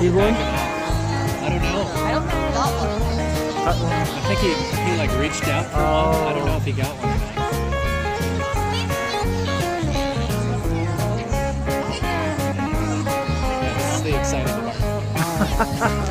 need one? I don't know. I don't think he got one. I think he, he like reached out for one. I don't know if he got one or not. That's the exciting.